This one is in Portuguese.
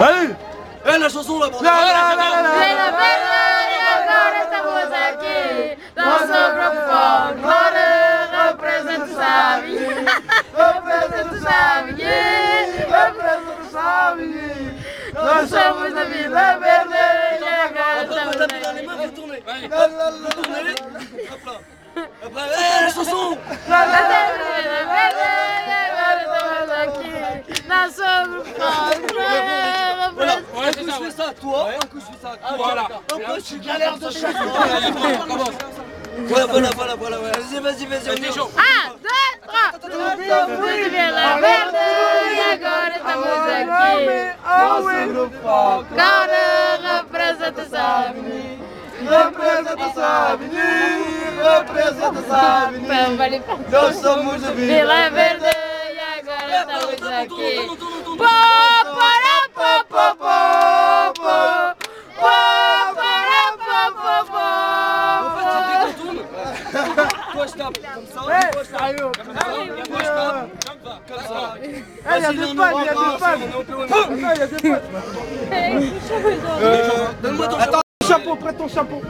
Allez Eh, la chanson là, bordel Vila Verde e agora estamos aqui. Nosso grupo folclore representa o Xavier. Representa o Xavier. Representa o. Nós somos da Vila Verde e agora estamos aqui. vous tournez Vous tournez Hop là Après, eh, la chanson Nós somos da Vila Verde e agora estamos aqui. Grupo folclore Voilà, je fais ça à toi, un coup je fais ça à toi, Voilà. coup je galère de chaque Voilà, voilà, voilà, voilà, voilà. Vas-y, vas-y, vas-y, on est chaud. Um, dois. Nós somos de Vila Verde e agora estamos aqui. Nosso grupo Agora representa o Xavier. representa essa avenida, representa essa avenida. Nós somos de Vila Verde e agora estamos aqui. Tourne. Toi, je tape comme ça, toi, je tape comme ça, toi, je tape comme ça. il y a deux pannes, il y a deux pannes. il y a deux Donne-moi ton Attends, chapeau, prête ton chapeau.